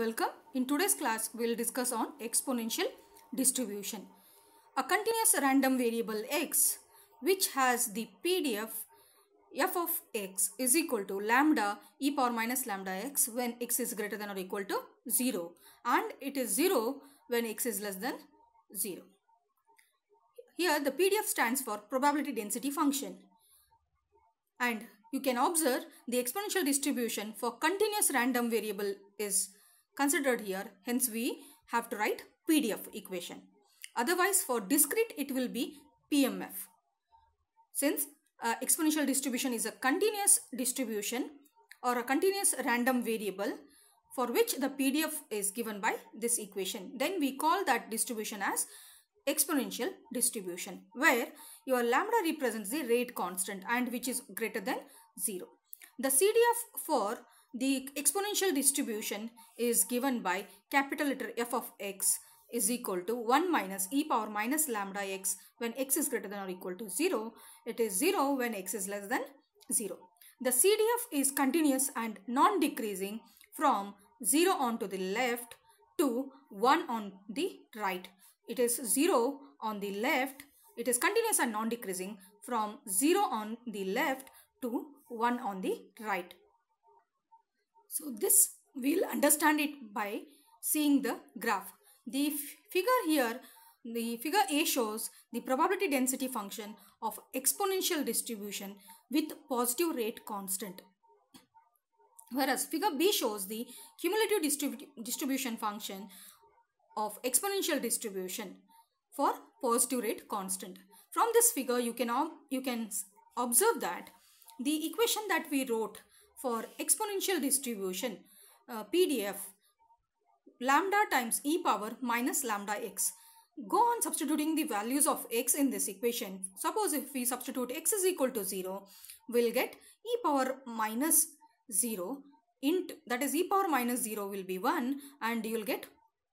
Welcome. In today's class, we will discuss on exponential distribution. A continuous random variable x which has the PDF f of x is equal to lambda e power minus lambda x when x is greater than or equal to 0 and it is 0 when x is less than 0. Here the PDF stands for probability density function and you can observe the exponential distribution for continuous random variable is considered here hence we have to write PDF equation otherwise for discrete it will be PMF since uh, exponential distribution is a continuous distribution or a continuous random variable for which the PDF is given by this equation then we call that distribution as exponential distribution where your lambda represents the rate constant and which is greater than 0. The CDF for the exponential distribution is given by capital letter f of x is equal to 1 minus e power minus lambda x when x is greater than or equal to 0. It is 0 when x is less than 0. The CDF is continuous and non-decreasing from 0 on to the left to 1 on the right. It is 0 on the left. It is continuous and non-decreasing from 0 on the left to 1 on the right. So this we'll understand it by seeing the graph. The figure here, the figure A shows the probability density function of exponential distribution with positive rate constant. Whereas figure B shows the cumulative distribu distribution function of exponential distribution for positive rate constant. From this figure you can, you can observe that the equation that we wrote for exponential distribution uh, PDF lambda times e power minus lambda x. Go on substituting the values of x in this equation. Suppose if we substitute x is equal to 0, we'll get e power minus 0 into that is e power minus 0 will be 1 and you'll get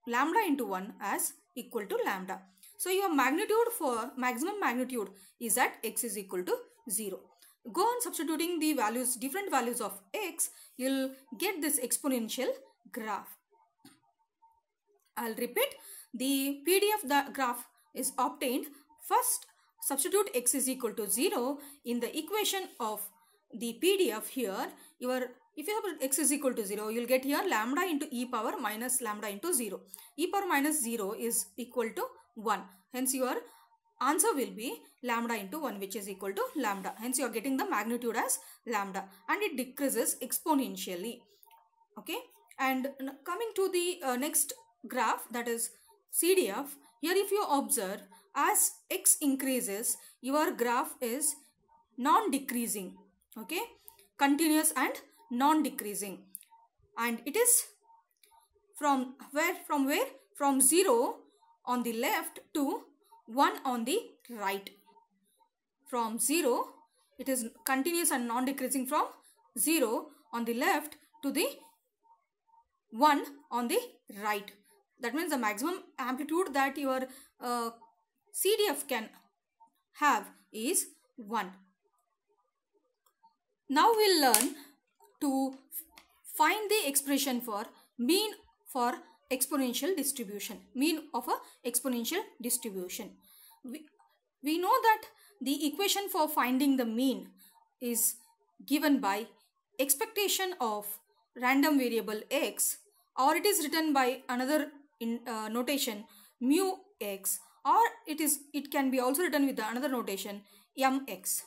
lambda into 1 as equal to lambda. So your magnitude for maximum magnitude is at x is equal to 0 go on substituting the values different values of x you'll get this exponential graph. I'll repeat. The pdf the graph is obtained. First substitute x is equal to 0 in the equation of the pdf here. Your if you have x is equal to 0 you'll get here lambda into e power minus lambda into 0 e power minus 0 is equal to 1 hence your answer will be lambda into 1 which is equal to lambda. Hence you are getting the magnitude as lambda and it decreases exponentially. Okay. And coming to the uh, next graph that is CDF. Here if you observe as x increases your graph is non-decreasing. Okay. Continuous and non-decreasing. And it is from where from where from 0 on the left to 1 on the right. From 0, it is continuous and non-decreasing from 0 on the left to the 1 on the right. That means the maximum amplitude that your uh, CDF can have is 1. Now we'll learn to find the expression for mean for exponential distribution mean of a exponential distribution. We, we know that the equation for finding the mean is given by expectation of random variable x or it is written by another in uh, notation mu x or it is it can be also written with another notation mx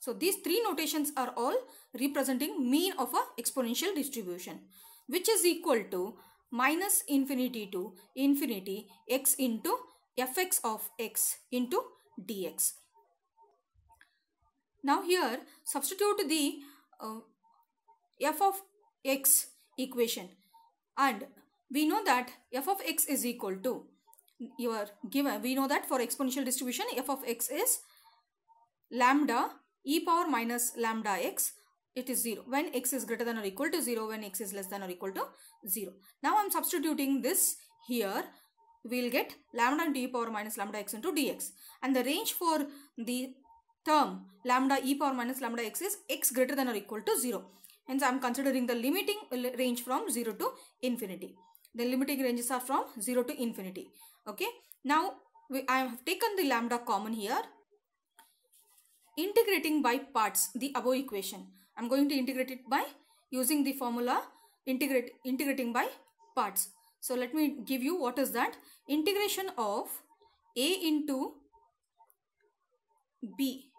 so these three notations are all representing mean of a exponential distribution which is equal to minus infinity to infinity x into fx of x into dx. Now here substitute the uh, f of x equation and we know that f of x is equal to your given we know that for exponential distribution f of x is lambda e power minus lambda x it is 0 when x is greater than or equal to 0 when x is less than or equal to 0. Now I am substituting this here. We will get lambda into e power minus lambda x into dx. And the range for the term lambda e power minus lambda x is x greater than or equal to 0. Hence I am considering the limiting range from 0 to infinity. the limiting ranges are from 0 to infinity. Okay? Now we, I have taken the lambda common here. Integrating by parts the above equation I'm going to integrate it by using the formula integrate integrating by parts. So let me give you what is that. Integration of a into b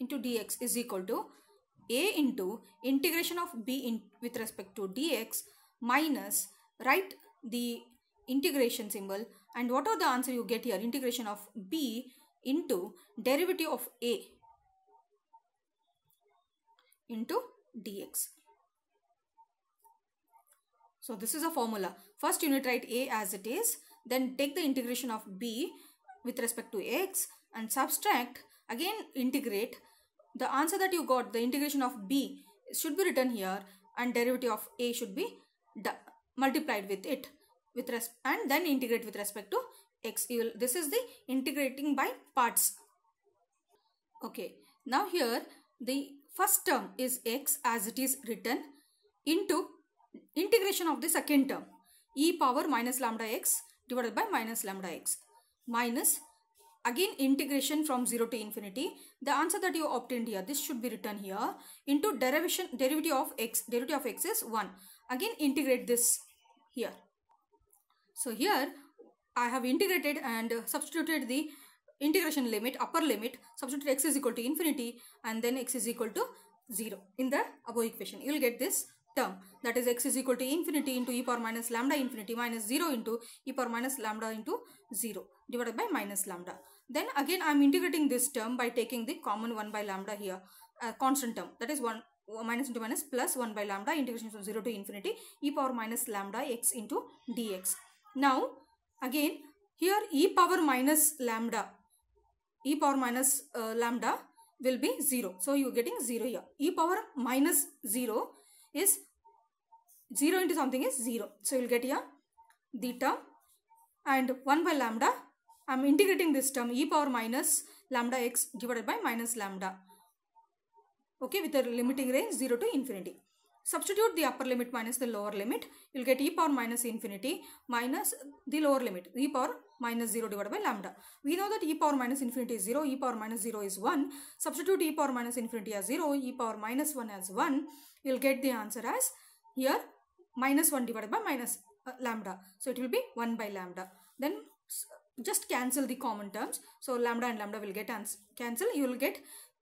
into dx is equal to a into integration of b in with respect to dx minus write the integration symbol. And what are the answer you get here? Integration of b into derivative of a into dx. So this is a formula. First you need to write a as it is then take the integration of b with respect to x and subtract again integrate. The answer that you got the integration of b should be written here and derivative of a should be multiplied with it with res and then integrate with respect to x. You will, this is the integrating by parts. Okay. Now here the first term is x as it is written into integration of the second term. E power minus lambda x divided by minus lambda x. Minus again integration from 0 to infinity. The answer that you obtained here this should be written here into derivation derivative of x derivative of x is 1 again integrate this here. So here i have integrated and substituted the integration limit upper limit substitute x is equal to infinity and then x is equal to 0 in the above equation you will get this term that is x is equal to infinity into e power minus lambda infinity minus 0 into e power minus lambda into 0 divided by minus lambda. Then again I am integrating this term by taking the common 1 by lambda here a constant term that is 1 uh, minus into minus plus 1 by lambda integration from 0 to infinity e power minus lambda x into dx. Now again here e power minus lambda e power minus uh, lambda will be 0. So you are getting 0 here. e power minus 0 is 0 into something is 0. So you will get here the term and 1 by lambda I am integrating this term e power minus lambda x divided by minus lambda okay with a limiting range 0 to infinity. Substitute the upper limit minus the lower limit. You will get e power minus infinity minus the lower limit e power minus 0 divided by lambda. We know that e power minus infinity is 0, e power minus 0 is 1. Substitute e power minus infinity as 0, e power minus 1 as 1. You will get the answer as here minus 1 divided by minus uh, lambda. So it will be 1 by lambda. Then just cancel the common terms. So lambda and lambda will get cancel. You will get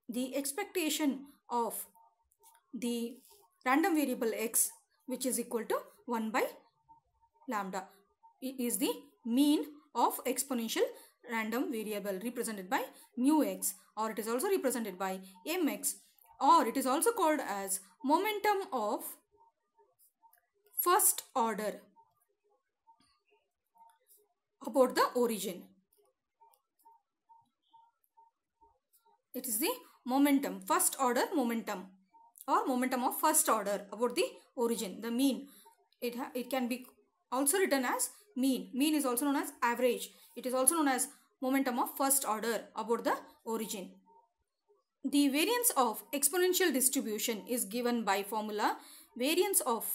the expectation of the random variable x which is equal to 1 by lambda it is the mean of exponential random variable represented by mu x or it is also represented by mx or it is also called as momentum of first order about the origin. It is the momentum, first order momentum or momentum of first order about the origin, the mean. It, it can be also written as mean. Mean is also known as average. It is also known as momentum of first order about the origin. The variance of exponential distribution is given by formula variance of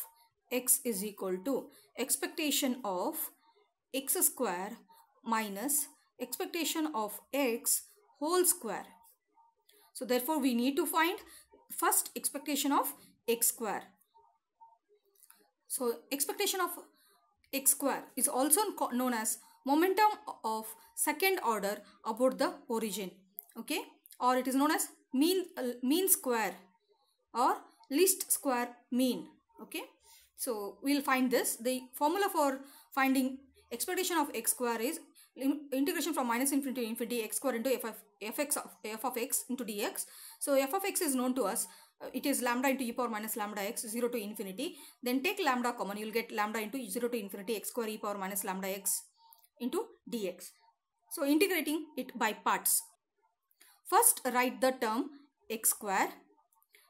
x is equal to expectation of x square minus expectation of x whole square. So therefore we need to find first expectation of x square. So expectation of x square is also known as momentum of second order about the origin okay? Or it is known as mean uh, mean square or least square mean okay? So we'll find this. The formula for finding expectation of x square is integration from minus infinity to infinity x square into f of, fx of f of x into dx. So f of x is known to us uh, it is lambda into e power minus lambda x 0 to infinity. Then take lambda common you will get lambda into 0 to infinity x square e power minus lambda x into dx. So integrating it by parts. First write the term x square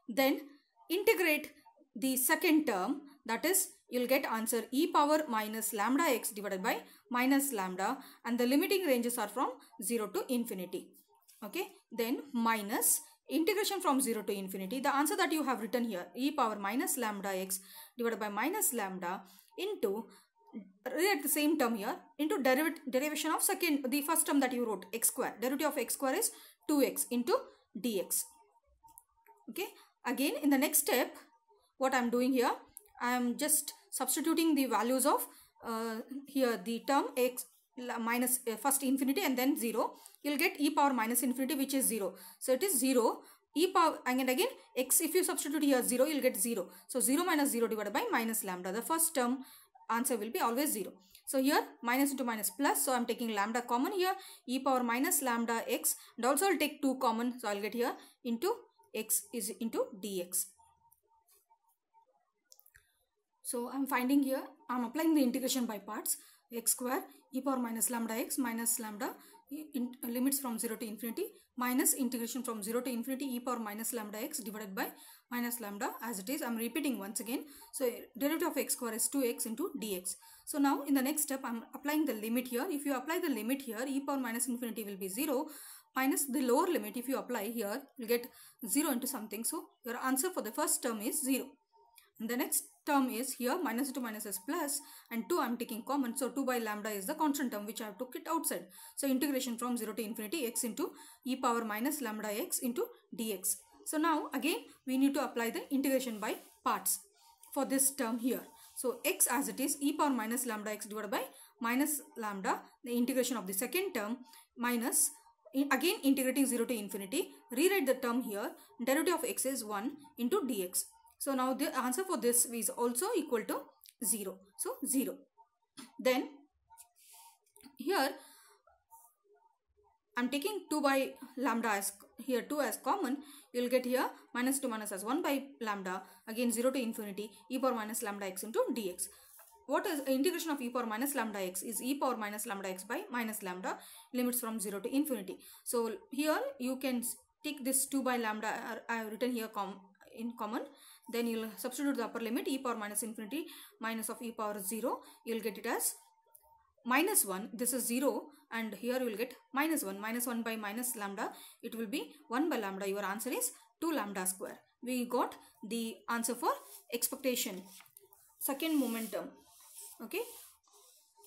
then integrate the second term that is you'll get answer e power minus lambda x divided by minus lambda and the limiting ranges are from 0 to infinity. Okay then minus integration from 0 to infinity. The answer that you have written here e power minus lambda x divided by minus lambda into rewrite the same term here into derivat derivation of second the first term that you wrote x square. Derivative of x square is 2x into dx. Okay again in the next step what i'm doing here i am just substituting the values of uh, here the term x minus uh, first infinity and then 0 you'll get e power minus infinity which is 0 so it is 0 e power and again x if you substitute here 0 you'll get 0 so 0 minus 0 divided by minus lambda. The first term answer will be always 0 so here minus into minus plus. So i'm taking lambda common here e power minus lambda x and also i'll take 2 common. So i'll get here into x is into dx so i'm finding here i'm applying the integration by parts x square e power minus lambda x minus lambda in, limits from 0 to infinity minus integration from 0 to infinity e power minus lambda x divided by minus lambda as it is. I'm repeating once again. So derivative of x square is 2x into dx. So now in the next step I'm applying the limit here. If you apply the limit here e power minus infinity will be 0 minus the lower limit if you apply here you get 0 into something. So your answer for the first term is 0. And the next term is here minus into minus s plus and 2 I'm taking common. So 2 by lambda is the constant term which I have took it outside. So integration from 0 to infinity x into e power minus lambda x into dx. So now again we need to apply the integration by parts for this term here. So x as it is e power minus lambda x divided by minus lambda the integration of the second term minus again integrating 0 to infinity rewrite the term here derivative of x is 1 into dx. So now the answer for this is also equal to 0. So 0. Then here I'm taking 2 by lambda as here 2 as common. You'll get here minus 2 minus as 1 by lambda. Again 0 to infinity e power minus lambda x into dx. What is integration of e power minus lambda x is e power minus lambda x by minus lambda limits from 0 to infinity. So here you can take this 2 by lambda uh, I have written here com in common then you'll substitute the upper limit e power minus infinity minus of e power 0 you'll get it as minus 1 this is 0 and here you will get minus 1 minus 1 by minus lambda. It will be 1 by lambda. Your answer is 2 lambda square. We got the answer for expectation. Second momentum. Okay.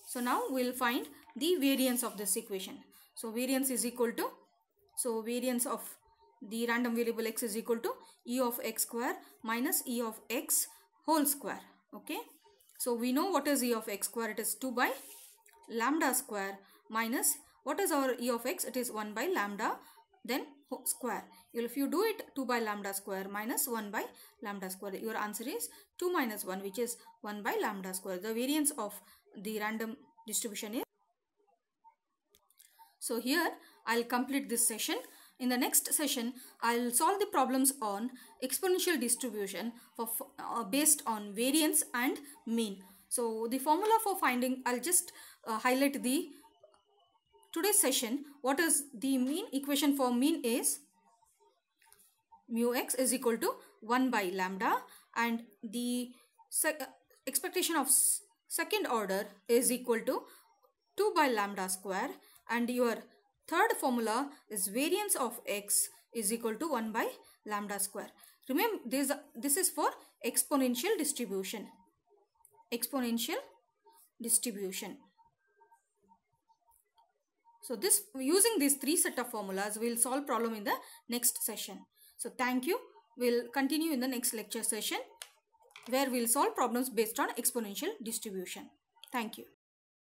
So now we'll find the variance of this equation. So variance is equal to so variance of the random variable x is equal to e of x square minus e of x whole square okay? So we know what is e of x square it is 2 by lambda square minus what is our e of x it is 1 by lambda then square. If you do it 2 by lambda square minus 1 by lambda square your answer is 2 minus 1 which is 1 by lambda square. The variance of the random distribution is so here i'll complete this session in the next session, I'll solve the problems on exponential distribution for, uh, based on variance and mean. So the formula for finding, I'll just uh, highlight the today's session. What is the mean equation for mean is mu x is equal to 1 by lambda and the expectation of second order is equal to 2 by lambda square and your Third formula is variance of x is equal to 1 by lambda square. Remember this, this is for exponential distribution. Exponential distribution. So this using these three set of formulas we will solve problem in the next session. So thank you. We'll continue in the next lecture session where we'll solve problems based on exponential distribution. Thank you.